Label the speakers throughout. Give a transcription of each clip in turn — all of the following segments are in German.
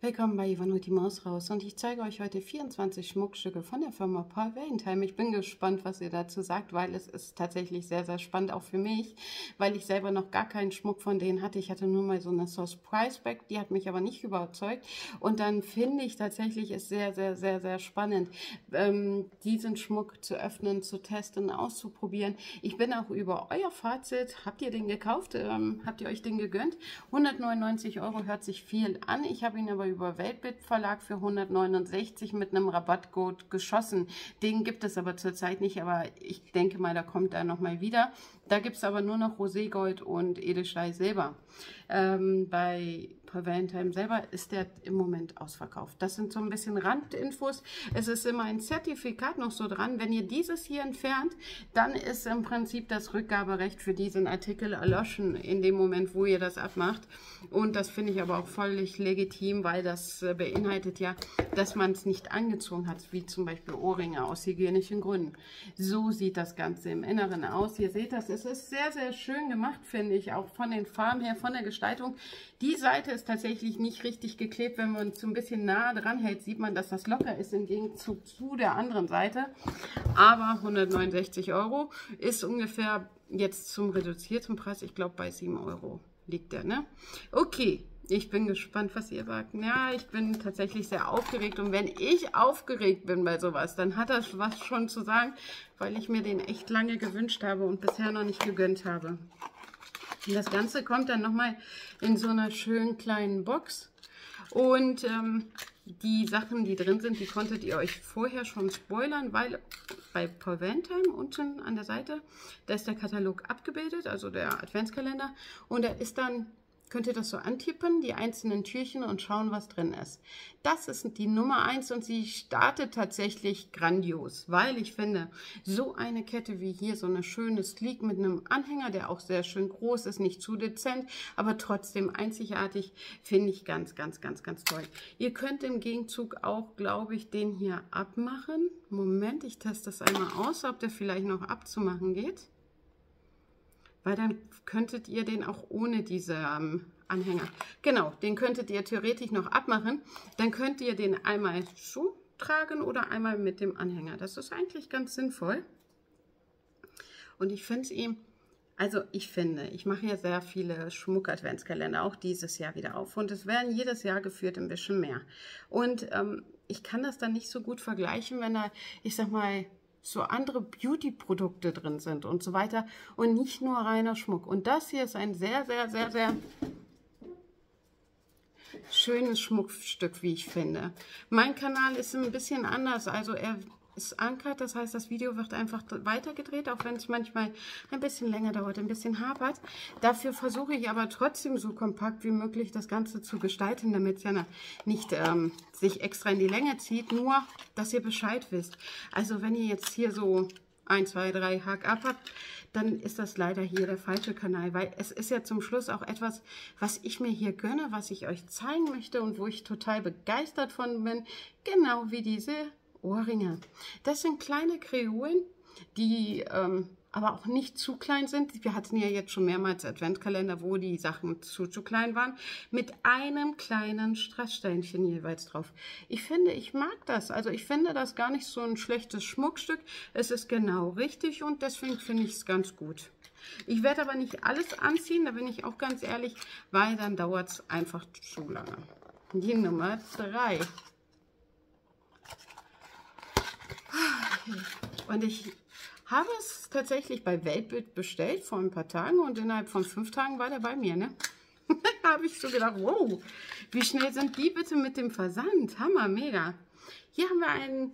Speaker 1: Willkommen bei Ivanuti Maus raus und ich zeige euch heute 24 Schmuckstücke von der Firma Paul Valentine. Ich bin gespannt, was ihr dazu sagt, weil es ist tatsächlich sehr, sehr spannend, auch für mich, weil ich selber noch gar keinen Schmuck von denen hatte. Ich hatte nur mal so eine Source Price Back, die hat mich aber nicht überzeugt und dann finde ich tatsächlich es sehr, sehr, sehr, sehr spannend, ähm, diesen Schmuck zu öffnen, zu testen, auszuprobieren. Ich bin auch über euer Fazit, habt ihr den gekauft, ähm, habt ihr euch den gegönnt? 199 Euro hört sich viel an, ich habe ihn aber über Weltbild Verlag für 169 mit einem Rabattcode geschossen. Den gibt es aber zurzeit nicht, aber ich denke mal, da kommt er nochmal wieder. Da gibt es aber nur noch Roségold und Edelstahl Silber. Ähm, bei Valentine selber ist der im Moment ausverkauft. Das sind so ein bisschen Randinfos. Es ist immer ein Zertifikat noch so dran. Wenn ihr dieses hier entfernt, dann ist im Prinzip das Rückgaberecht für diesen Artikel erloschen in dem Moment, wo ihr das abmacht. Und das finde ich aber auch völlig legitim, weil das äh, beinhaltet ja, dass man es nicht angezogen hat, wie zum Beispiel Ohrringe aus hygienischen Gründen. So sieht das Ganze im Inneren aus. Ihr seht das, es ist sehr, sehr schön gemacht, finde ich, auch von den Farben her, von der Gestaltung. Die Seite ist tatsächlich nicht richtig geklebt. Wenn man so ein bisschen nah dran hält, sieht man, dass das locker ist im Gegenzug zu der anderen Seite. Aber 169 Euro ist ungefähr jetzt zum reduzierten Preis, ich glaube bei 7 Euro liegt der, ne? Okay, ich bin gespannt, was ihr sagt. Ja, ich bin tatsächlich sehr aufgeregt. Und wenn ich aufgeregt bin bei sowas, dann hat das was schon zu sagen, weil ich mir den echt lange gewünscht habe und bisher noch nicht gegönnt habe. Und das Ganze kommt dann nochmal in so einer schönen kleinen Box. Und ähm, die Sachen, die drin sind, die konntet ihr euch vorher schon spoilern, weil bei Paul Valentine unten an der Seite, da ist der Katalog abgebildet, also der Adventskalender. Und da ist dann könnt ihr das so antippen, die einzelnen Türchen und schauen, was drin ist. Das ist die Nummer 1 und sie startet tatsächlich grandios, weil ich finde, so eine Kette wie hier, so eine schöne Sleek mit einem Anhänger, der auch sehr schön groß ist, nicht zu dezent, aber trotzdem einzigartig, finde ich ganz, ganz, ganz, ganz toll. Ihr könnt im Gegenzug auch, glaube ich, den hier abmachen. Moment, ich teste das einmal aus, ob der vielleicht noch abzumachen geht weil dann könntet ihr den auch ohne diese ähm, Anhänger, genau, den könntet ihr theoretisch noch abmachen. Dann könnt ihr den einmal so tragen oder einmal mit dem Anhänger. Das ist eigentlich ganz sinnvoll. Und ich finde es ihm, also ich finde, ich mache ja sehr viele Schmuck-Adventskalender, auch dieses Jahr wieder auf. Und es werden jedes Jahr geführt ein bisschen mehr. Und ähm, ich kann das dann nicht so gut vergleichen, wenn da, ich sag mal, so andere Beauty-Produkte drin sind und so weiter und nicht nur reiner Schmuck. Und das hier ist ein sehr, sehr, sehr, sehr schönes Schmuckstück, wie ich finde. Mein Kanal ist ein bisschen anders, also er ist ankert, das heißt, das Video wird einfach weitergedreht, auch wenn es manchmal ein bisschen länger dauert, ein bisschen hapert. Dafür versuche ich aber trotzdem so kompakt wie möglich das Ganze zu gestalten, damit es ja nicht ähm, sich extra in die Länge zieht, nur, dass ihr Bescheid wisst. Also wenn ihr jetzt hier so 1, 2, 3 Hack ab habt, dann ist das leider hier der falsche Kanal, weil es ist ja zum Schluss auch etwas, was ich mir hier gönne, was ich euch zeigen möchte und wo ich total begeistert von bin, genau wie diese Ohrringe. Das sind kleine Kreolen, die ähm, aber auch nicht zu klein sind. Wir hatten ja jetzt schon mehrmals Adventkalender, wo die Sachen zu, zu klein waren, mit einem kleinen Strasssteinchen jeweils drauf. Ich finde, ich mag das. Also ich finde das gar nicht so ein schlechtes Schmuckstück. Es ist genau richtig und deswegen finde ich es ganz gut. Ich werde aber nicht alles anziehen, da bin ich auch ganz ehrlich, weil dann dauert es einfach zu lange. Die Nummer 3. Und ich habe es tatsächlich bei Weltbild bestellt vor ein paar Tagen und innerhalb von fünf Tagen war der bei mir, ne? da habe ich so gedacht, wow, wie schnell sind die bitte mit dem Versand? Hammer, mega. Hier haben wir ein,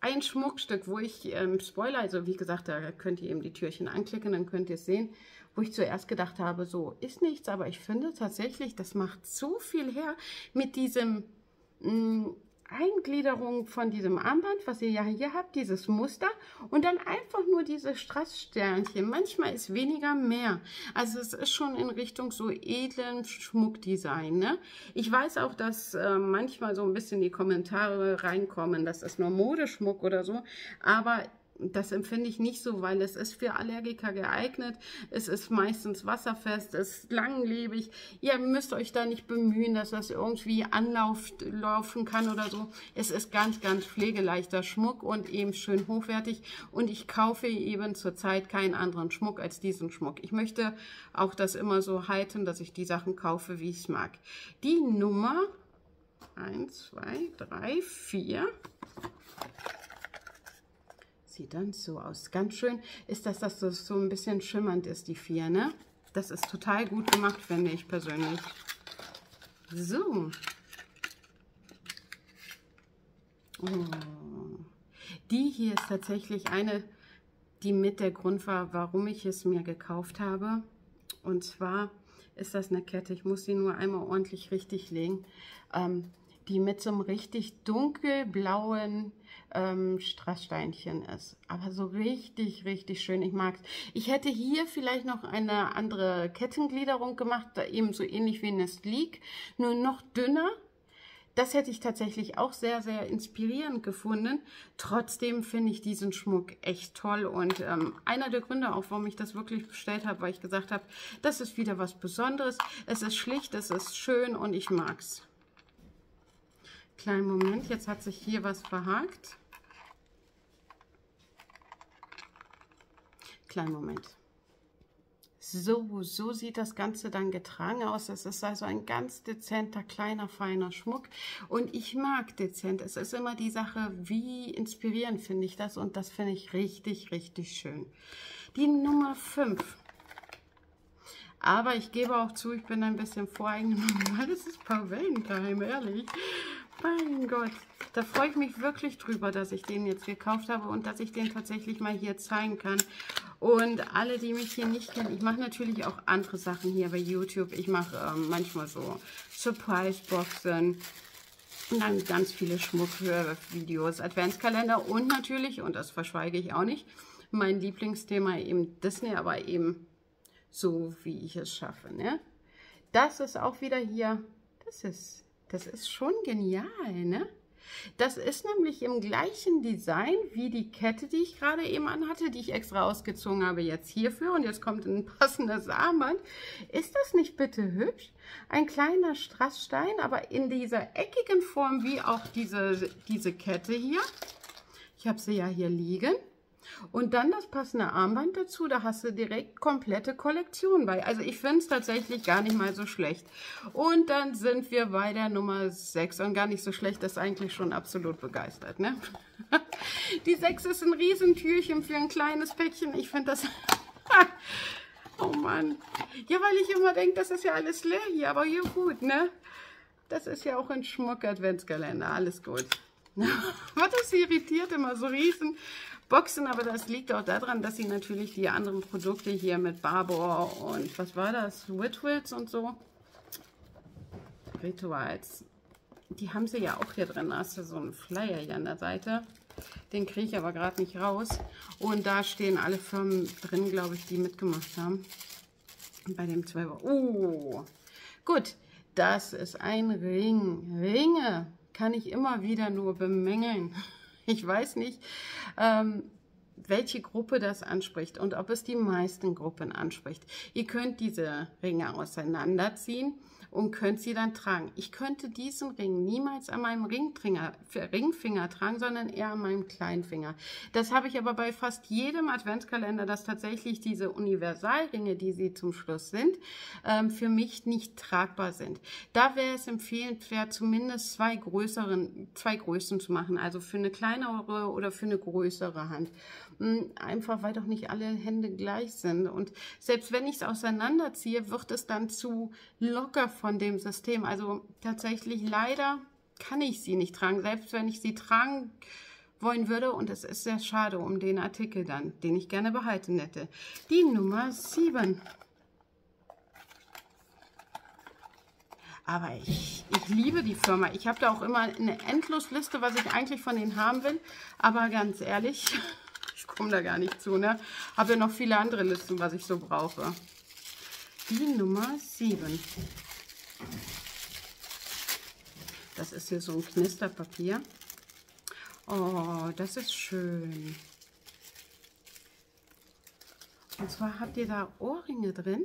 Speaker 1: ein Schmuckstück, wo ich, ähm, Spoiler, also wie gesagt, da könnt ihr eben die Türchen anklicken, dann könnt ihr es sehen, wo ich zuerst gedacht habe, so ist nichts, aber ich finde tatsächlich, das macht so viel her mit diesem mh, mm, Eingliederung von diesem Armband, was ihr ja hier habt, dieses Muster und dann einfach nur diese Strasssternchen. Manchmal ist weniger mehr. Also es ist schon in Richtung so edlen Schmuckdesign. Ne? Ich weiß auch, dass äh, manchmal so ein bisschen die Kommentare reinkommen, das ist nur Modeschmuck oder so, aber das empfinde ich nicht so, weil es ist für Allergiker geeignet. Es ist meistens wasserfest, es ist langlebig. Ihr müsst euch da nicht bemühen, dass das irgendwie anlaufen kann oder so. Es ist ganz, ganz pflegeleichter Schmuck und eben schön hochwertig. Und ich kaufe eben zurzeit keinen anderen Schmuck als diesen Schmuck. Ich möchte auch das immer so halten, dass ich die Sachen kaufe, wie ich es mag. Die Nummer 1, 2, 3, 4 Sieht dann so aus. Ganz schön ist das, dass das so ein bisschen schimmernd ist, die vier, ne? Das ist total gut gemacht, finde ich persönlich. So. Oh. Die hier ist tatsächlich eine, die mit der Grund war, warum ich es mir gekauft habe. Und zwar ist das eine Kette. Ich muss sie nur einmal ordentlich richtig legen. Ähm, die mit so einem richtig dunkelblauen ähm, Strasssteinchen ist. Aber so richtig, richtig schön. Ich mag es. Ich hätte hier vielleicht noch eine andere Kettengliederung gemacht, eben so ähnlich wie eine Sleek, nur noch dünner. Das hätte ich tatsächlich auch sehr, sehr inspirierend gefunden. Trotzdem finde ich diesen Schmuck echt toll und ähm, einer der Gründe auch, warum ich das wirklich bestellt habe, weil ich gesagt habe, das ist wieder was Besonderes. Es ist schlicht, es ist schön und ich mag es. Kleinen Moment, jetzt hat sich hier was verhakt. Kleinen Moment. So, so sieht das Ganze dann getragen aus. Es ist also ein ganz dezenter, kleiner, feiner Schmuck. Und ich mag dezent. Es ist immer die Sache, wie inspirierend finde ich das. Und das finde ich richtig, richtig schön. Die Nummer 5. Aber ich gebe auch zu, ich bin ein bisschen voreingenommen, weil es ist Paar Valentine, ehrlich. Mein Gott, da freue ich mich wirklich drüber, dass ich den jetzt gekauft habe und dass ich den tatsächlich mal hier zeigen kann. Und alle, die mich hier nicht kennen, ich mache natürlich auch andere Sachen hier bei YouTube. Ich mache ähm, manchmal so Surprise-Boxen und dann ganz viele Schmuckvideos, Adventskalender und natürlich, und das verschweige ich auch nicht, mein Lieblingsthema eben Disney, aber eben so, wie ich es schaffe. Ne? Das ist auch wieder hier, das ist das ist schon genial, ne? Das ist nämlich im gleichen Design wie die Kette, die ich gerade eben anhatte, die ich extra ausgezogen habe jetzt hierfür. Und jetzt kommt ein passendes Armband. Ist das nicht bitte hübsch? Ein kleiner Strassstein, aber in dieser eckigen Form wie auch diese, diese Kette hier. Ich habe sie ja hier liegen. Und dann das passende Armband dazu, da hast du direkt komplette Kollektion bei. Also ich finde es tatsächlich gar nicht mal so schlecht. Und dann sind wir bei der Nummer 6 und gar nicht so schlecht, das ist eigentlich schon absolut begeistert. Ne? Die 6 ist ein Riesentürchen für ein kleines Päckchen. Ich finde das... oh Mann. Ja, weil ich immer denke, das ist ja alles leer hier, aber hier gut, ne? Das ist ja auch ein Schmuck-Adventskalender, alles gut. Was das irritiert immer so riesen Boxen, aber das liegt auch daran, dass sie natürlich die anderen Produkte hier mit Barbour und was war das, Whitwills und so, Rituals, die haben sie ja auch hier drin. Da hast du so einen Flyer hier an der Seite. Den kriege ich aber gerade nicht raus. Und da stehen alle Firmen drin, glaube ich, die mitgemacht haben. Bei dem 12 Oh, gut. Das ist ein Ring. Ringe kann ich immer wieder nur bemängeln. Ich weiß nicht, ähm, welche Gruppe das anspricht und ob es die meisten Gruppen anspricht. Ihr könnt diese Ringe auseinanderziehen und könnt sie dann tragen. Ich könnte diesen Ring niemals an meinem Ringfinger, tragen, sondern eher an meinem Kleinfinger. Das habe ich aber bei fast jedem Adventskalender, dass tatsächlich diese Universalringe, die sie zum Schluss sind, ähm, für mich nicht tragbar sind. Da wäre es empfehlenswert, zumindest zwei größeren, zwei Größen zu machen, also für eine kleinere oder für eine größere Hand. Hm, einfach weil doch nicht alle Hände gleich sind. Und selbst wenn ich es auseinanderziehe, wird es dann zu locker von dem System. Also tatsächlich leider kann ich sie nicht tragen, selbst wenn ich sie tragen wollen würde. Und es ist sehr schade um den Artikel dann, den ich gerne behalten hätte. Die Nummer 7. Aber ich, ich liebe die Firma. Ich habe da auch immer eine Endlosliste, was ich eigentlich von denen haben will. Aber ganz ehrlich, ich komme da gar nicht zu. Ne? Habe ja noch viele andere Listen, was ich so brauche. Die Nummer 7. Das ist hier so ein Knisterpapier. Oh, das ist schön. Und zwar habt ihr da Ohrringe drin.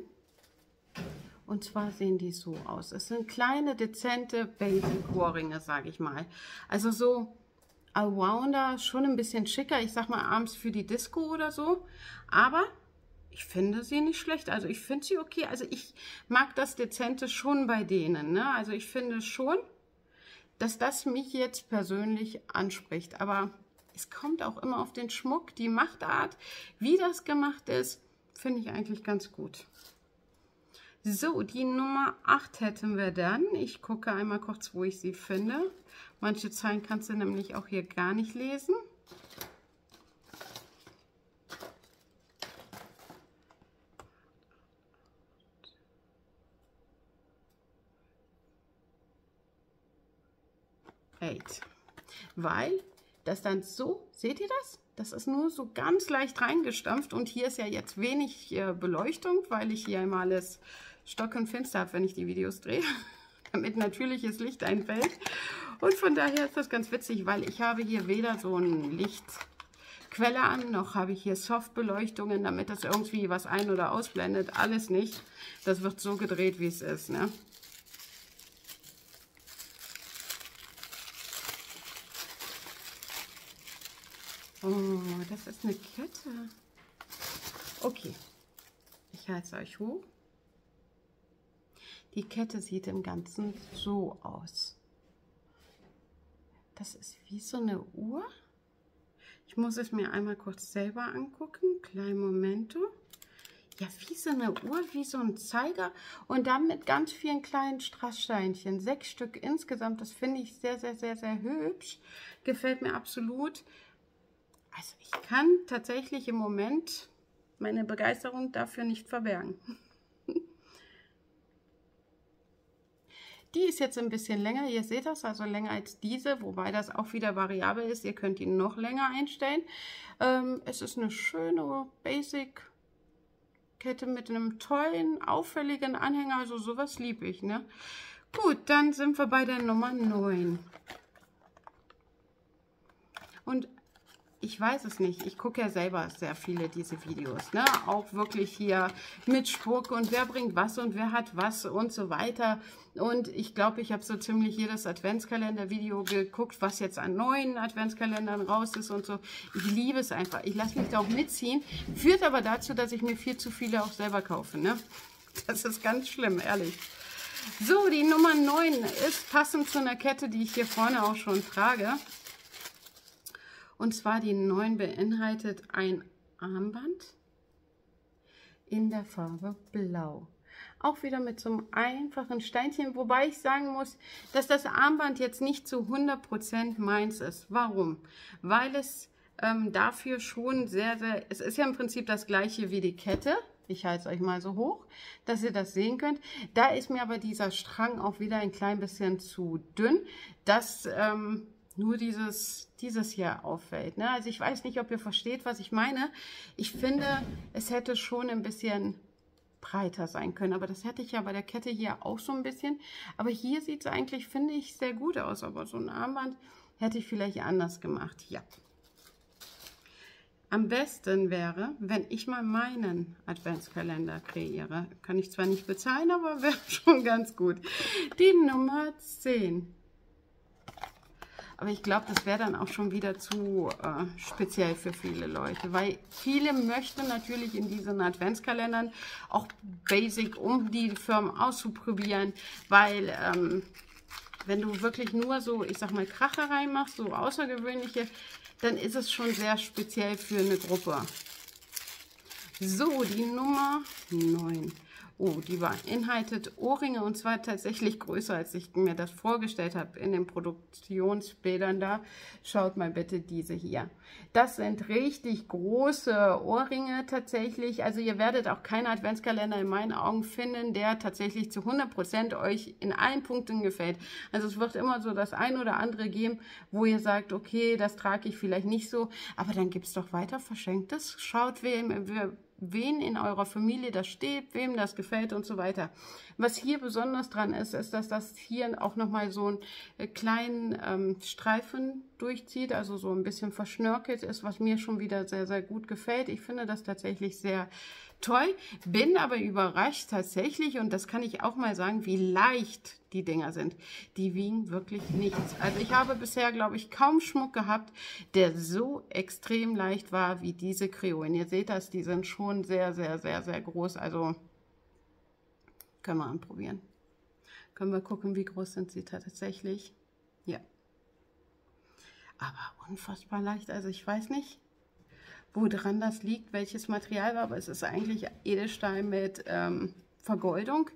Speaker 1: Und zwar sehen die so aus. Es sind kleine, dezente Basic-Ohrringe, sage ich mal. Also so Allrounder, schon ein bisschen schicker. Ich sag mal abends für die Disco oder so. Aber ich finde sie nicht schlecht. Also ich finde sie okay. Also ich mag das Dezente schon bei denen. Ne? Also ich finde schon, dass das mich jetzt persönlich anspricht. Aber es kommt auch immer auf den Schmuck, die Machtart, wie das gemacht ist, finde ich eigentlich ganz gut. So, die Nummer 8 hätten wir dann. Ich gucke einmal kurz, wo ich sie finde. Manche Zeilen kannst du nämlich auch hier gar nicht lesen. Weil das dann so, seht ihr das? Das ist nur so ganz leicht reingestampft und hier ist ja jetzt wenig äh, Beleuchtung, weil ich hier einmal alles stockendfinster habe, wenn ich die Videos drehe, damit natürliches Licht einfällt. Und von daher ist das ganz witzig, weil ich habe hier weder so ein Lichtquelle an, noch habe ich hier Softbeleuchtungen, damit das irgendwie was ein- oder ausblendet. Alles nicht. Das wird so gedreht, wie es ist. Ne? Oh, das ist eine Kette. Okay, ich halte euch hoch. Die Kette sieht im Ganzen so aus. Das ist wie so eine Uhr. Ich muss es mir einmal kurz selber angucken. Kleinen Momento. Ja, wie so eine Uhr, wie so ein Zeiger und dann mit ganz vielen kleinen Strasssteinchen. Sechs Stück insgesamt. Das finde ich sehr, sehr, sehr, sehr hübsch. Gefällt mir absolut. Also ich kann tatsächlich im Moment meine Begeisterung dafür nicht verbergen. Die ist jetzt ein bisschen länger, ihr seht das, also länger als diese, wobei das auch wieder variabel ist. Ihr könnt die noch länger einstellen. Ähm, es ist eine schöne Basic Kette mit einem tollen, auffälligen Anhänger, also sowas liebe ich. Ne? Gut, dann sind wir bei der Nummer 9. Und ich weiß es nicht. Ich gucke ja selber sehr viele diese Videos. Ne? Auch wirklich hier mit Spuck und wer bringt was und wer hat was und so weiter. Und ich glaube, ich habe so ziemlich jedes Adventskalender-Video geguckt, was jetzt an neuen Adventskalendern raus ist und so. Ich liebe es einfach. Ich lasse mich da auch mitziehen. Führt aber dazu, dass ich mir viel zu viele auch selber kaufe. Ne? Das ist ganz schlimm, ehrlich. So, die Nummer 9 ist passend zu einer Kette, die ich hier vorne auch schon trage. Und zwar die 9 beinhaltet ein Armband in der Farbe Blau. Auch wieder mit so einem einfachen Steinchen, wobei ich sagen muss, dass das Armband jetzt nicht zu 100% meins ist. Warum? Weil es ähm, dafür schon sehr, sehr, es ist ja im Prinzip das gleiche wie die Kette. Ich halte es euch mal so hoch, dass ihr das sehen könnt. Da ist mir aber dieser Strang auch wieder ein klein bisschen zu dünn. Das ähm, nur dieses, dieses hier auffällt. Ne? Also ich weiß nicht, ob ihr versteht, was ich meine. Ich finde, es hätte schon ein bisschen breiter sein können. Aber das hätte ich ja bei der Kette hier auch so ein bisschen. Aber hier sieht es eigentlich, finde ich, sehr gut aus. Aber so ein Armband hätte ich vielleicht anders gemacht. Ja. Am besten wäre, wenn ich mal meinen Adventskalender kreiere. Kann ich zwar nicht bezahlen, aber wäre schon ganz gut. Die Nummer 10. Aber ich glaube, das wäre dann auch schon wieder zu äh, speziell für viele Leute, weil viele möchten natürlich in diesen Adventskalendern auch Basic, um die Firmen auszuprobieren, weil ähm, wenn du wirklich nur so, ich sag mal, Kracherei machst, so außergewöhnliche, dann ist es schon sehr speziell für eine Gruppe. So, die Nummer 9. Oh, die beinhaltet Ohrringe und zwar tatsächlich größer, als ich mir das vorgestellt habe in den Produktionsbildern da. Schaut mal bitte diese hier. Das sind richtig große Ohrringe tatsächlich. Also ihr werdet auch keinen Adventskalender in meinen Augen finden, der tatsächlich zu 100% euch in allen Punkten gefällt. Also es wird immer so das ein oder andere geben, wo ihr sagt, okay, das trage ich vielleicht nicht so, aber dann gibt es doch weiter Verschenktes. Schaut, wem, wen in eurer Familie das steht, wem das gefällt und so weiter. Was hier besonders dran ist, ist, dass das hier auch nochmal so einen äh, kleinen ähm, Streifen durchzieht, also so ein bisschen verschnörkelt ist, was mir schon wieder sehr, sehr gut gefällt. Ich finde das tatsächlich sehr toll, bin aber überrascht tatsächlich und das kann ich auch mal sagen, wie leicht die Dinger sind. Die wiegen wirklich nichts. Also ich habe bisher, glaube ich, kaum Schmuck gehabt, der so extrem leicht war wie diese Kreolen. Ihr seht das, die sind schon sehr, sehr, sehr, sehr groß. Also können wir anprobieren. Können wir gucken, wie groß sind sie tatsächlich. Ja. Aber unfassbar leicht. Also ich weiß nicht, woran das liegt, welches Material war, aber es ist eigentlich Edelstahl mit ähm, Vergoldung.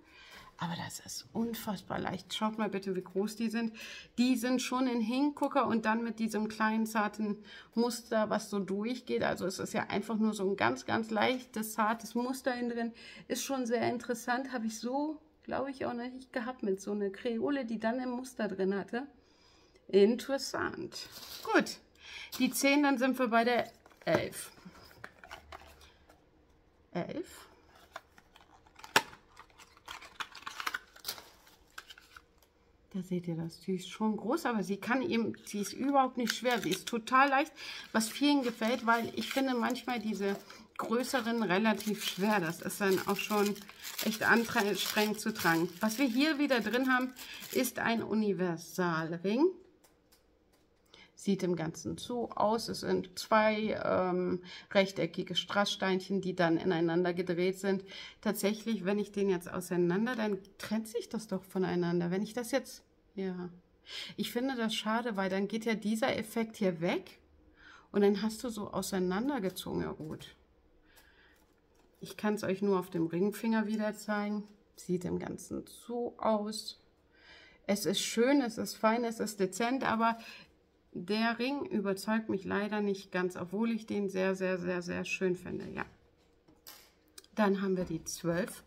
Speaker 1: Aber das ist unfassbar leicht. Schaut mal bitte, wie groß die sind. Die sind schon in Hingucker und dann mit diesem kleinen zarten Muster, was so durchgeht. Also es ist ja einfach nur so ein ganz, ganz leichtes, zartes Muster hin drin. Ist schon sehr interessant. Habe ich so, glaube ich, auch noch nicht gehabt mit so einer Kreole, die dann ein Muster drin hatte. Interessant. Gut. Die 10, dann sind wir bei der 11. 11. Da seht ihr das. Sie ist schon groß, aber sie kann eben, sie ist überhaupt nicht schwer. Sie ist total leicht, was vielen gefällt, weil ich finde manchmal diese größeren relativ schwer. Das ist dann auch schon echt anstrengend zu tragen. Was wir hier wieder drin haben, ist ein Universalring. Sieht im Ganzen so aus. Es sind zwei ähm, rechteckige Strasssteinchen, die dann ineinander gedreht sind. Tatsächlich, wenn ich den jetzt auseinander, dann trennt sich das doch voneinander. Wenn ich das jetzt ja. Ich finde das schade, weil dann geht ja dieser Effekt hier weg und dann hast du so auseinandergezogen. Ja gut. Ich kann es euch nur auf dem Ringfinger wieder zeigen. Sieht im Ganzen so aus. Es ist schön, es ist fein, es ist dezent, aber der Ring überzeugt mich leider nicht ganz, obwohl ich den sehr, sehr, sehr, sehr schön finde. Ja. Dann haben wir die 12.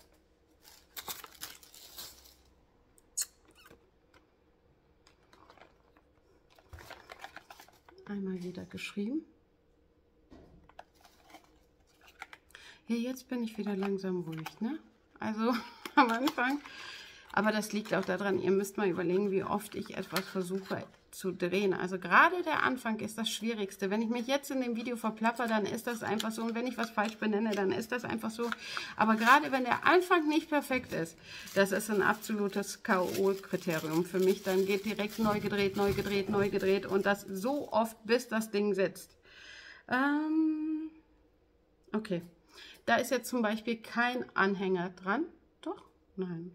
Speaker 1: einmal wieder geschrieben. Ja, jetzt bin ich wieder langsam ruhig, ne? Also am Anfang. Aber das liegt auch daran, ihr müsst mal überlegen, wie oft ich etwas versuche zu drehen. Also gerade der Anfang ist das Schwierigste. Wenn ich mich jetzt in dem Video verplapper, dann ist das einfach so. Und wenn ich was falsch benenne, dann ist das einfach so. Aber gerade wenn der Anfang nicht perfekt ist, das ist ein absolutes K.O.-Kriterium für mich. Dann geht direkt neu gedreht, neu gedreht, neu gedreht und das so oft, bis das Ding sitzt. Ähm, okay. Da ist jetzt zum Beispiel kein Anhänger dran. Doch? Nein.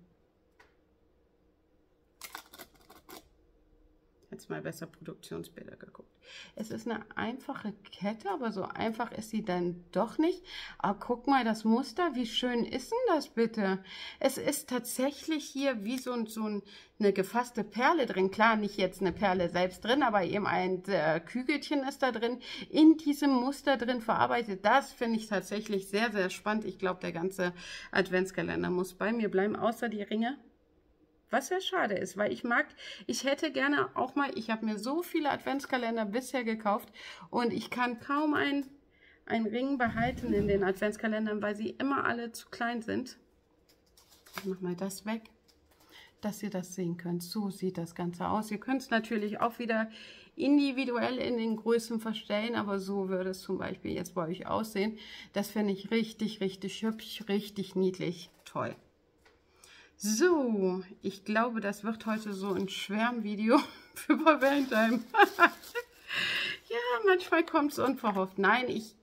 Speaker 1: Jetzt mal besser Produktionsbilder geguckt. Es ist eine einfache Kette, aber so einfach ist sie dann doch nicht. Aber guck mal das Muster, wie schön ist denn das bitte? Es ist tatsächlich hier wie so, so eine gefasste Perle drin. Klar, nicht jetzt eine Perle selbst drin, aber eben ein äh, Kügelchen ist da drin, in diesem Muster drin verarbeitet. Das finde ich tatsächlich sehr, sehr spannend. Ich glaube, der ganze Adventskalender muss bei mir bleiben, außer die Ringe. Was sehr schade ist, weil ich mag, ich hätte gerne auch mal, ich habe mir so viele Adventskalender bisher gekauft und ich kann kaum einen, einen Ring behalten in den Adventskalendern, weil sie immer alle zu klein sind. Ich mache mal das weg, dass ihr das sehen könnt. So sieht das Ganze aus. Ihr könnt es natürlich auch wieder individuell in den Größen verstellen, aber so würde es zum Beispiel jetzt bei euch aussehen. Das finde ich richtig, richtig hübsch, richtig niedlich. Toll. So, ich glaube, das wird heute so ein Schwärmvideo für Valentine. ja, manchmal kommt es unverhofft. Nein, ich,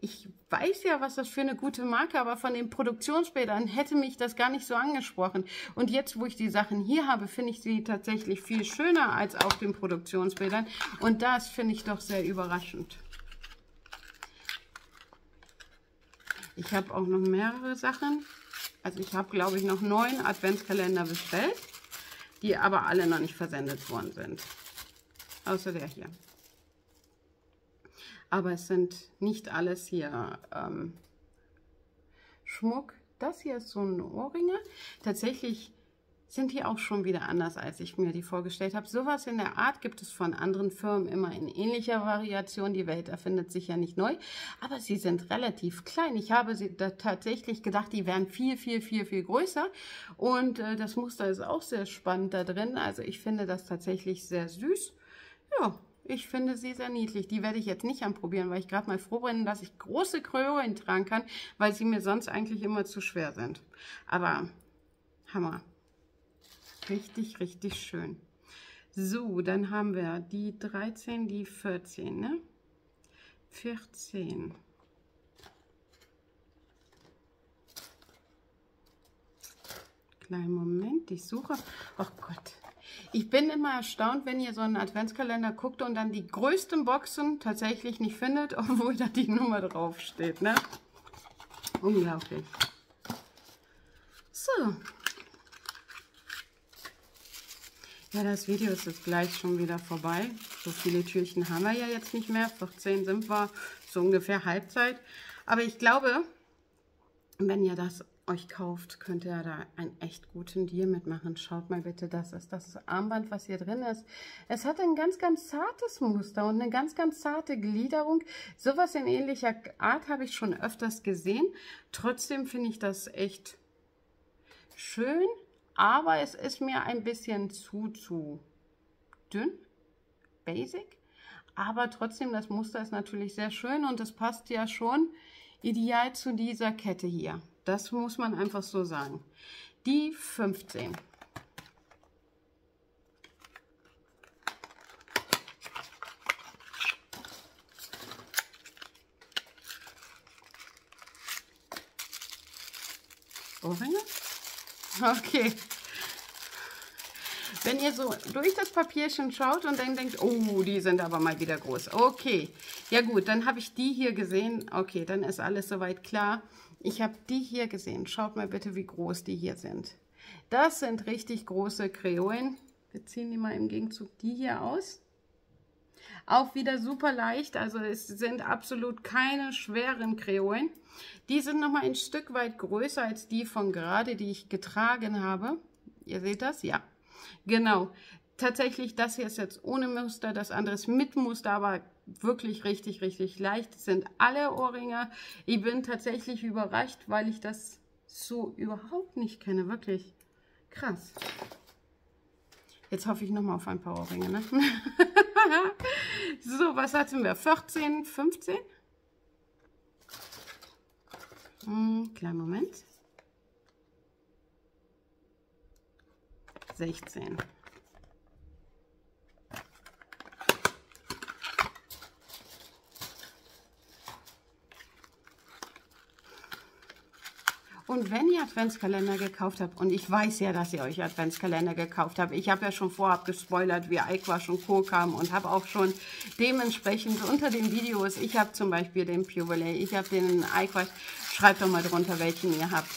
Speaker 1: ich weiß ja, was das für eine gute Marke, aber von den Produktionsbildern hätte mich das gar nicht so angesprochen. Und jetzt, wo ich die Sachen hier habe, finde ich sie tatsächlich viel schöner als auf den Produktionsbildern. Und das finde ich doch sehr überraschend. Ich habe auch noch mehrere Sachen. Also ich habe, glaube ich, noch neun Adventskalender bestellt, die aber alle noch nicht versendet worden sind. Außer der hier. Aber es sind nicht alles hier ähm, Schmuck. Das hier ist so ein Ohrringe. Tatsächlich sind die auch schon wieder anders, als ich mir die vorgestellt habe. Sowas in der Art gibt es von anderen Firmen immer in ähnlicher Variation. Die Welt erfindet sich ja nicht neu, aber sie sind relativ klein. Ich habe sie tatsächlich gedacht, die wären viel, viel, viel, viel größer. Und äh, das Muster ist auch sehr spannend da drin. Also ich finde das tatsächlich sehr süß. Ja, Ich finde sie sehr niedlich. Die werde ich jetzt nicht anprobieren, weil ich gerade mal froh bin, dass ich große Krölen tragen kann, weil sie mir sonst eigentlich immer zu schwer sind. Aber Hammer. Richtig, richtig schön. So, dann haben wir die 13, die 14, ne? 14. Kleinen Moment, ich suche. Oh Gott. Ich bin immer erstaunt, wenn ihr so einen Adventskalender guckt und dann die größten Boxen tatsächlich nicht findet, obwohl da die Nummer drauf steht. Ne? Unglaublich. So. Ja, das Video ist jetzt gleich schon wieder vorbei. So viele Türchen haben wir ja jetzt nicht mehr. 14 sind wir, so ungefähr Halbzeit. Aber ich glaube, wenn ihr das euch kauft, könnt ihr da einen echt guten Deal mitmachen. Schaut mal bitte, das ist das Armband, was hier drin ist. Es hat ein ganz, ganz zartes Muster und eine ganz, ganz zarte Gliederung. Sowas in ähnlicher Art habe ich schon öfters gesehen. Trotzdem finde ich das echt schön, aber es ist mir ein bisschen zu, zu dünn, basic. Aber trotzdem, das Muster ist natürlich sehr schön und es passt ja schon ideal zu dieser Kette hier. Das muss man einfach so sagen. Die 15. Ohrringe? Okay. Wenn ihr so durch das Papierchen schaut und dann denkt, oh, die sind aber mal wieder groß. Okay, ja gut, dann habe ich die hier gesehen. Okay, dann ist alles soweit klar. Ich habe die hier gesehen. Schaut mal bitte, wie groß die hier sind. Das sind richtig große Kreolen. Wir ziehen die mal im Gegenzug die hier aus. Auch wieder super leicht, also es sind absolut keine schweren Kreolen. Die sind nochmal ein Stück weit größer als die von gerade, die ich getragen habe. Ihr seht das? Ja. Genau. Tatsächlich, das hier ist jetzt ohne Muster, das andere ist mit Muster, aber wirklich richtig, richtig leicht. Das sind alle Ohrringe. Ich bin tatsächlich überrascht, weil ich das so überhaupt nicht kenne. Wirklich krass. Jetzt hoffe ich nochmal auf ein paar Ohrringe. Ne? so, was hatten wir? 14, 15? Hm, kleinen Moment. 16. Und wenn ihr Adventskalender gekauft habt, und ich weiß ja, dass ihr euch Adventskalender gekauft habt, ich habe ja schon vorab gespoilert, wie Eichwasch und Co. kam und habe auch schon dementsprechend unter den Videos, ich habe zum Beispiel den Purelay, ich habe den Eichwasch, schreibt doch mal drunter, welchen ihr habt.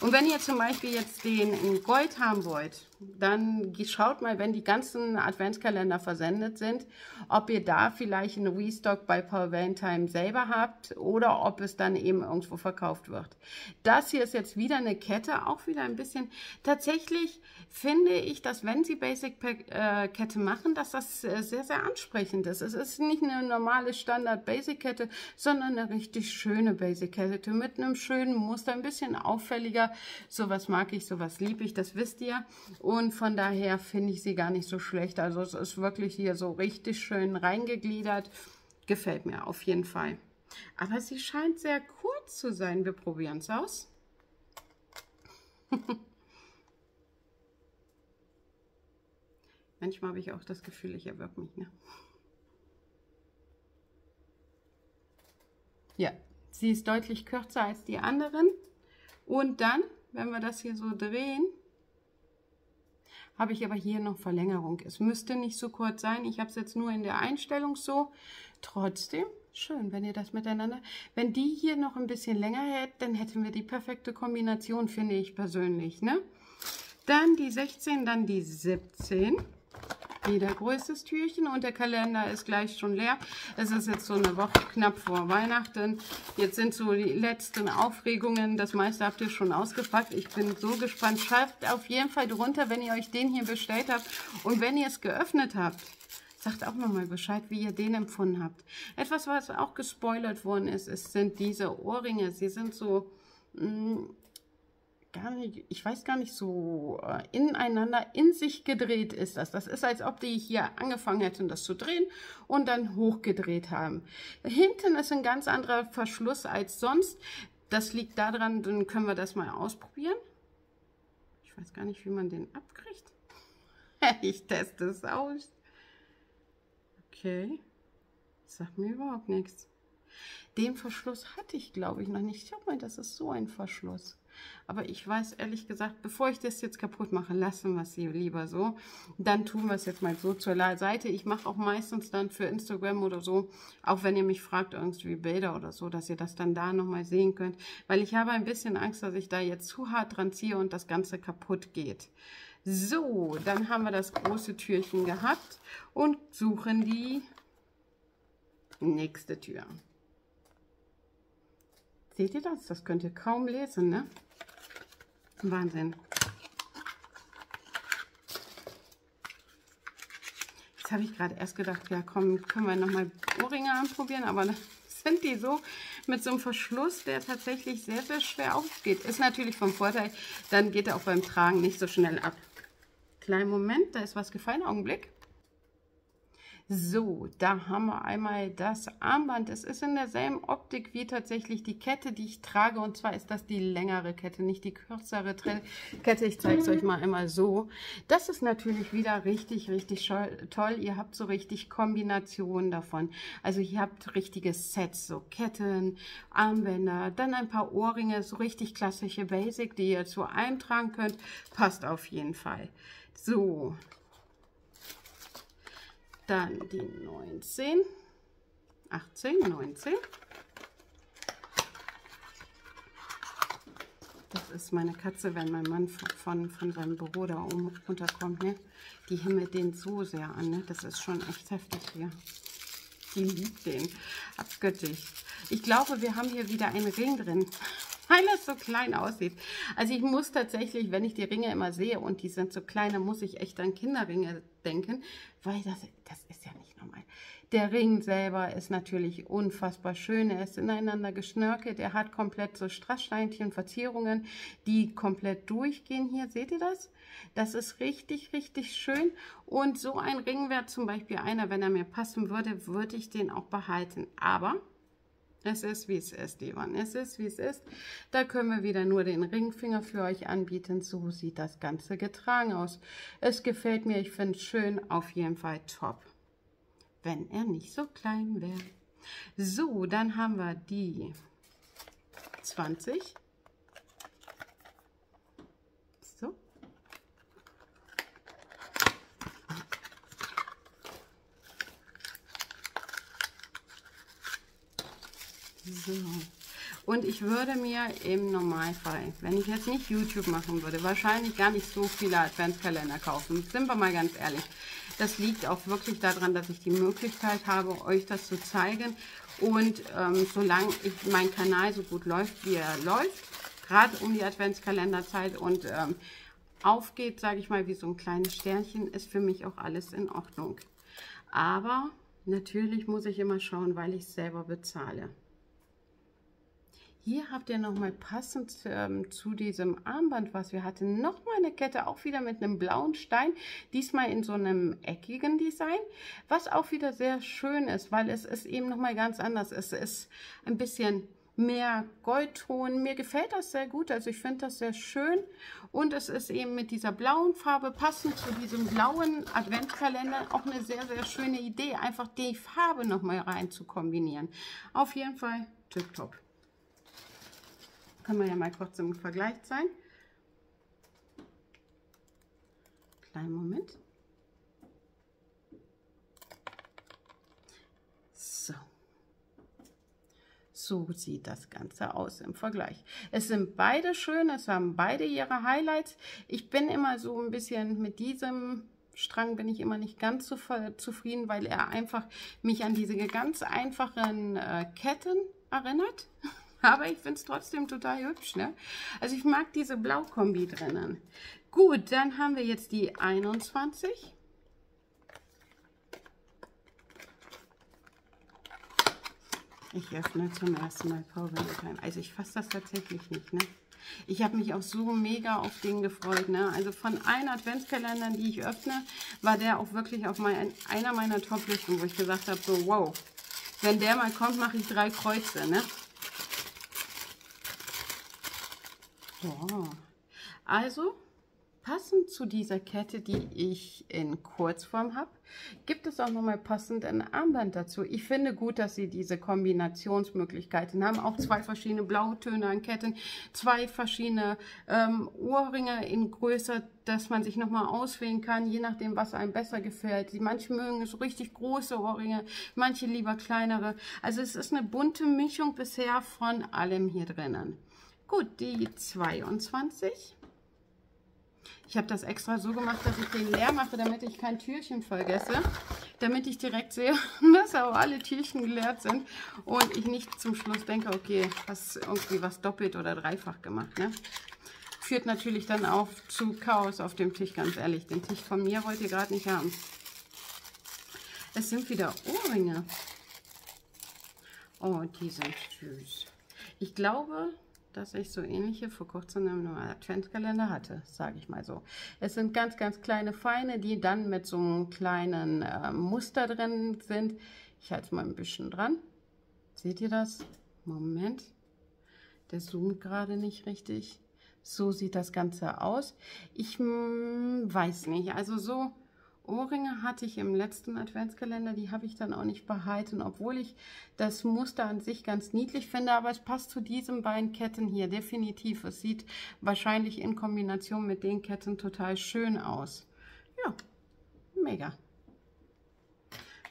Speaker 1: Und wenn ihr zum Beispiel jetzt den in Gold haben wollt, dann schaut mal, wenn die ganzen Adventskalender versendet sind, ob ihr da vielleicht einen Restock bei Paul Valentine selber habt oder ob es dann eben irgendwo verkauft wird. Das hier ist jetzt wieder eine Kette, auch wieder ein bisschen. Tatsächlich finde ich, dass wenn sie Basic äh, Kette machen, dass das sehr, sehr ansprechend ist. Es ist nicht eine normale Standard Basic Kette, sondern eine richtig schöne Basic Kette mit einem schönen Muster, ein bisschen auffälliger. Sowas mag ich, sowas liebe ich, das wisst ihr. Und von daher finde ich sie gar nicht so schlecht. Also es ist wirklich hier so richtig schön reingegliedert. Gefällt mir auf jeden Fall. Aber sie scheint sehr kurz zu sein. Wir probieren es aus. Manchmal habe ich auch das Gefühl, ich erwürge mich. Ne? Ja, sie ist deutlich kürzer als die anderen. Und dann, wenn wir das hier so drehen, habe ich aber hier noch Verlängerung. Es müsste nicht so kurz sein. Ich habe es jetzt nur in der Einstellung so. Trotzdem schön, wenn ihr das miteinander... Wenn die hier noch ein bisschen länger hätte, dann hätten wir die perfekte Kombination, finde ich persönlich. Ne? Dann die 16, dann die 17. Wieder größtes Türchen und der Kalender ist gleich schon leer. Es ist jetzt so eine Woche knapp vor Weihnachten. Jetzt sind so die letzten Aufregungen. Das meiste habt ihr schon ausgepackt. Ich bin so gespannt. Schreibt auf jeden Fall drunter, wenn ihr euch den hier bestellt habt und wenn ihr es geöffnet habt. Sagt auch nochmal Bescheid, wie ihr den empfunden habt. Etwas, was auch gespoilert worden ist, ist sind diese Ohrringe. Sie sind so mh, mm, gar nicht, ich weiß gar nicht, so äh, ineinander, in sich gedreht ist das. Das ist, als ob die hier angefangen hätten, das zu drehen und dann hochgedreht haben. Hinten ist ein ganz anderer Verschluss als sonst. Das liegt daran, dann können wir das mal ausprobieren. Ich weiß gar nicht, wie man den abkriegt. ich teste es aus. Okay. Sagt mir überhaupt nichts. Den Verschluss hatte ich, glaube ich, noch nicht. Schau mal, das ist so ein Verschluss. Aber ich weiß ehrlich gesagt, bevor ich das jetzt kaputt mache, lassen wir es lieber so. Dann tun wir es jetzt mal so zur Seite. Ich mache auch meistens dann für Instagram oder so, auch wenn ihr mich fragt, irgendwie Bilder oder so, dass ihr das dann da nochmal sehen könnt. Weil ich habe ein bisschen Angst, dass ich da jetzt zu hart dran ziehe und das Ganze kaputt geht. So, dann haben wir das große Türchen gehabt und suchen die nächste Tür. Seht ihr das? Das könnt ihr kaum lesen, ne? Wahnsinn. Jetzt habe ich gerade erst gedacht, ja komm, können wir nochmal Ohrringe anprobieren, aber sind die so mit so einem Verschluss, der tatsächlich sehr, sehr schwer aufgeht. Ist natürlich vom Vorteil, dann geht er auch beim Tragen nicht so schnell ab. Kleinen Moment, da ist was gefallen, Augenblick. So, da haben wir einmal das Armband. Es ist in derselben Optik wie tatsächlich die Kette, die ich trage. Und zwar ist das die längere Kette, nicht die kürzere Kette. Ich zeige es euch mal einmal so. Das ist natürlich wieder richtig, richtig toll. Ihr habt so richtig Kombinationen davon. Also ihr habt richtige Sets, so Ketten, Armbänder, dann ein paar Ohrringe, so richtig klassische Basic, die ihr zu einem tragen könnt. Passt auf jeden Fall. So, dann die 19, 18, 19. Das ist meine Katze, wenn mein Mann von, von seinem Büro da oben runterkommt. Ne? Die himmelt den so sehr an. Ne? Das ist schon echt heftig hier. Die liebt den. Abgöttisch. Ich glaube, wir haben hier wieder einen Ring drin weil es so klein aussieht. Also ich muss tatsächlich, wenn ich die Ringe immer sehe und die sind so klein, dann muss ich echt an Kinderringe denken, weil das, das ist ja nicht normal. Der Ring selber ist natürlich unfassbar schön. Er ist ineinander geschnörkelt. Er hat komplett so Strasssteinchen, Verzierungen, die komplett durchgehen hier. Seht ihr das? Das ist richtig, richtig schön. Und so ein Ring wäre zum Beispiel einer, wenn er mir passen würde, würde ich den auch behalten. Aber es ist, wie es ist, Ivan. Es ist, wie es ist. Da können wir wieder nur den Ringfinger für euch anbieten. So sieht das Ganze getragen aus. Es gefällt mir. Ich finde es schön. Auf jeden Fall top. Wenn er nicht so klein wäre. So, dann haben wir die 20. So. Und ich würde mir im Normalfall, wenn ich jetzt nicht YouTube machen würde, wahrscheinlich gar nicht so viele Adventskalender kaufen. Sind wir mal ganz ehrlich. Das liegt auch wirklich daran, dass ich die Möglichkeit habe, euch das zu zeigen. Und ähm, solange ich, mein Kanal so gut läuft, wie er läuft, gerade um die Adventskalenderzeit und ähm, aufgeht, sage ich mal, wie so ein kleines Sternchen, ist für mich auch alles in Ordnung. Aber natürlich muss ich immer schauen, weil ich selber bezahle. Hier habt ihr nochmal passend ähm, zu diesem Armband, was wir hatten, nochmal eine Kette, auch wieder mit einem blauen Stein, diesmal in so einem eckigen Design, was auch wieder sehr schön ist, weil es ist eben nochmal ganz anders. Es ist ein bisschen mehr Goldton. Mir gefällt das sehr gut, also ich finde das sehr schön. Und es ist eben mit dieser blauen Farbe passend zu diesem blauen Adventskalender auch eine sehr, sehr schöne Idee, einfach die Farbe nochmal rein zu kombinieren. Auf jeden Fall tipptopp. Können wir ja mal kurz im Vergleich sein. Kleinen Moment. So. So sieht das Ganze aus im Vergleich. Es sind beide schön, es haben beide ihre Highlights. Ich bin immer so ein bisschen mit diesem Strang bin ich immer nicht ganz so zufrieden, weil er einfach mich an diese ganz einfachen äh, Ketten erinnert. Aber ich finde es trotzdem total hübsch. Ne? Also ich mag diese Blaukombi drinnen. Gut, dann haben wir jetzt die 21. Ich öffne zum ersten Mal Power Valentine. Also ich fasse das tatsächlich nicht. Ne? Ich habe mich auch so mega auf den gefreut. Ne? Also von allen Adventskalendern, die ich öffne, war der auch wirklich auf mein, einer meiner Top-Listen, wo ich gesagt habe, so wow, wenn der mal kommt, mache ich drei Kreuze. Ne? So. Also, passend zu dieser Kette, die ich in Kurzform habe, gibt es auch nochmal passend ein Armband dazu. Ich finde gut, dass sie diese Kombinationsmöglichkeiten haben. Auch zwei verschiedene Blautöne an Ketten, zwei verschiedene ähm, Ohrringe in Größe, dass man sich nochmal auswählen kann, je nachdem, was einem besser gefällt. Manche mögen so richtig große Ohrringe, manche lieber kleinere. Also es ist eine bunte Mischung bisher von allem hier drinnen. Gut, die 22 ich habe das extra so gemacht, dass ich den leer mache, damit ich kein Türchen vergesse. Damit ich direkt sehe, dass auch alle Türchen geleert sind. Und ich nicht zum Schluss denke, okay, hast irgendwie was doppelt oder dreifach gemacht. Ne? Führt natürlich dann auch zu Chaos auf dem Tisch, ganz ehrlich. Den Tisch von mir wollt ihr gerade nicht haben. Es sind wieder Ohrringe. Oh, die sind süß. Ich glaube, dass ich so ähnliche vor kurzem im Adventskalender hatte, sage ich mal so. Es sind ganz, ganz kleine Feine, die dann mit so einem kleinen äh, Muster drin sind. Ich halte es mal ein bisschen dran. Seht ihr das? Moment. Der zoomt gerade nicht richtig. So sieht das Ganze aus. Ich hm, weiß nicht, also so Ohrringe hatte ich im letzten Adventskalender, die habe ich dann auch nicht behalten, obwohl ich das Muster an sich ganz niedlich finde, aber es passt zu diesen beiden Ketten hier definitiv. Es sieht wahrscheinlich in Kombination mit den Ketten total schön aus. Ja, mega.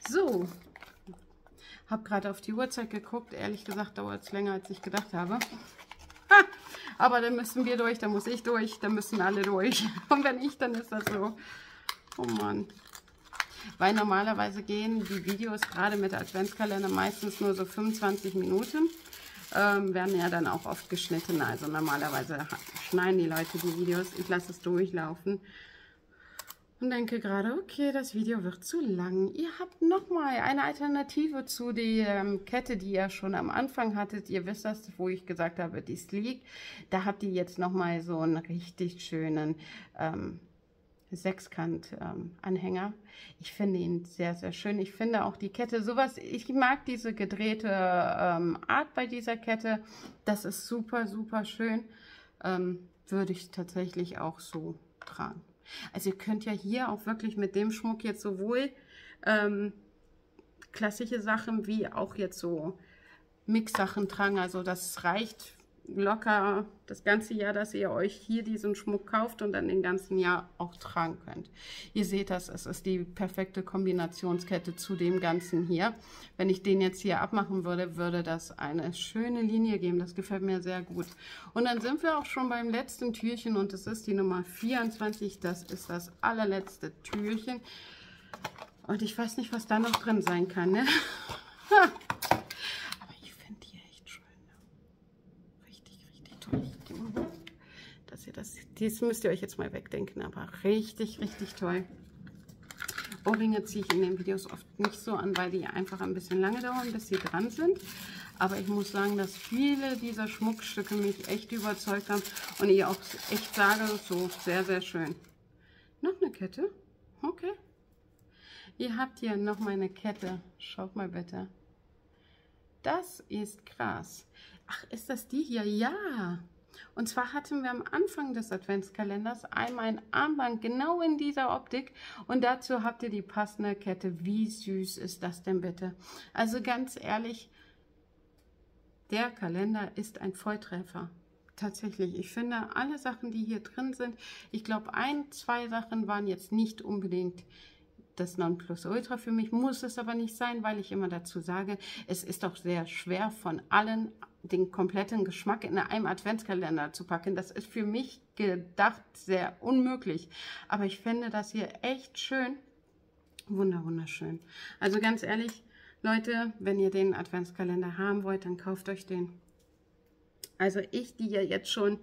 Speaker 1: So, habe gerade auf die Uhrzeit geguckt. Ehrlich gesagt dauert es länger, als ich gedacht habe. Ha! Aber dann müssen wir durch, dann muss ich durch, dann müssen alle durch. Und wenn ich, dann ist das so. Oh Mann. Weil normalerweise gehen die Videos gerade mit Adventskalender meistens nur so 25 Minuten. Ähm, werden ja dann auch oft geschnitten. Also normalerweise schneiden die Leute die Videos. Ich lasse es durchlaufen. Und denke gerade, okay, das Video wird zu lang. Ihr habt nochmal eine Alternative zu der ähm, Kette, die ihr schon am Anfang hattet. Ihr wisst das, wo ich gesagt habe, die liegt. Da habt ihr jetzt nochmal so einen richtig schönen ähm, Sechskant-Anhänger. Ähm, ich finde ihn sehr, sehr schön. Ich finde auch die Kette sowas, ich mag diese gedrehte ähm, Art bei dieser Kette. Das ist super, super schön. Ähm, würde ich tatsächlich auch so tragen. Also ihr könnt ja hier auch wirklich mit dem Schmuck jetzt sowohl ähm, klassische Sachen wie auch jetzt so Mix-Sachen tragen. Also das reicht locker das ganze Jahr, dass ihr euch hier diesen Schmuck kauft und dann den ganzen Jahr auch tragen könnt. Ihr seht das, es ist die perfekte Kombinationskette zu dem Ganzen hier. Wenn ich den jetzt hier abmachen würde, würde das eine schöne Linie geben. Das gefällt mir sehr gut. Und dann sind wir auch schon beim letzten Türchen und es ist die Nummer 24. Das ist das allerletzte Türchen. Und ich weiß nicht, was da noch drin sein kann. Ne? dass ihr das, dies müsst ihr euch jetzt mal wegdenken, aber richtig, richtig toll. Ohrringe ziehe ich in den Videos oft nicht so an, weil die einfach ein bisschen lange dauern, bis sie dran sind. Aber ich muss sagen, dass viele dieser Schmuckstücke mich echt überzeugt haben und ich auch echt sage, so sehr, sehr schön. Noch eine Kette? Okay. Ihr habt hier noch meine Kette. Schaut mal bitte. Das ist krass. Ach, ist das die hier? Ja. Und zwar hatten wir am Anfang des Adventskalenders einmal ein Armband genau in dieser Optik und dazu habt ihr die passende Kette. Wie süß ist das denn bitte? Also ganz ehrlich, der Kalender ist ein Volltreffer. Tatsächlich, ich finde alle Sachen, die hier drin sind, ich glaube ein, zwei Sachen waren jetzt nicht unbedingt das Nonplusultra für mich, muss es aber nicht sein, weil ich immer dazu sage, es ist auch sehr schwer von allen den kompletten Geschmack in einem Adventskalender zu packen. Das ist für mich gedacht sehr unmöglich. Aber ich finde das hier echt schön. Wunder, wunderschön. Also ganz ehrlich, Leute, wenn ihr den Adventskalender haben wollt, dann kauft euch den. Also ich, die ja jetzt schon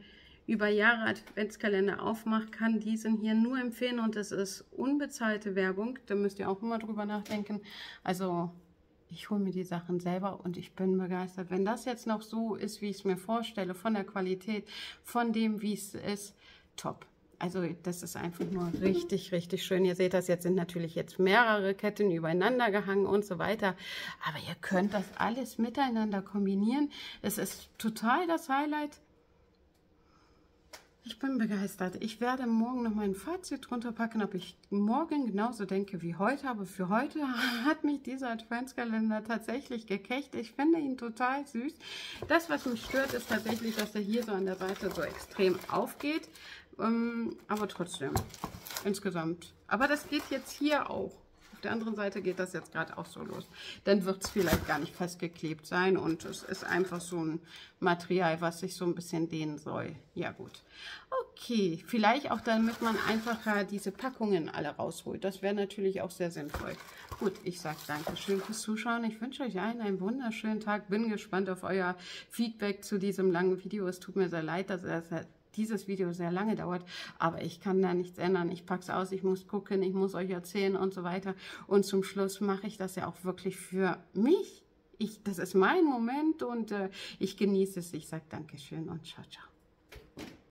Speaker 1: über Jahre Adventskalender aufmache, kann diesen hier nur empfehlen und es ist unbezahlte Werbung. Da müsst ihr auch immer drüber nachdenken. Also ich hole mir die Sachen selber und ich bin begeistert. Wenn das jetzt noch so ist, wie ich es mir vorstelle, von der Qualität, von dem, wie es ist, top. Also das ist einfach nur richtig, richtig schön. Ihr seht das, jetzt sind natürlich jetzt mehrere Ketten übereinander gehangen und so weiter. Aber ihr könnt das alles miteinander kombinieren. Es ist total das Highlight. Ich bin begeistert. Ich werde morgen noch mein Fazit drunter packen, ob ich morgen genauso denke wie heute. Aber für heute hat mich dieser Adventskalender tatsächlich gekecht. Ich finde ihn total süß. Das, was mich stört, ist tatsächlich, dass er hier so an der Seite so extrem aufgeht. Ähm, aber trotzdem, insgesamt. Aber das geht jetzt hier auch. Auf der anderen Seite geht das jetzt gerade auch so los. Dann wird es vielleicht gar nicht festgeklebt sein und es ist einfach so ein Material, was sich so ein bisschen dehnen soll. Ja gut. Okay, vielleicht auch damit man einfacher diese Packungen alle rausholt. Das wäre natürlich auch sehr sinnvoll. Gut, ich sage Dankeschön fürs Zuschauen. Ich wünsche euch allen einen wunderschönen Tag. Bin gespannt auf euer Feedback zu diesem langen Video. Es tut mir sehr leid, dass es dieses Video sehr lange dauert, aber ich kann da nichts ändern. Ich packe es aus, ich muss gucken, ich muss euch erzählen und so weiter. Und zum Schluss mache ich das ja auch wirklich für mich. Ich, das ist mein Moment und äh, ich genieße es. Ich sage Dankeschön und ciao, ciao.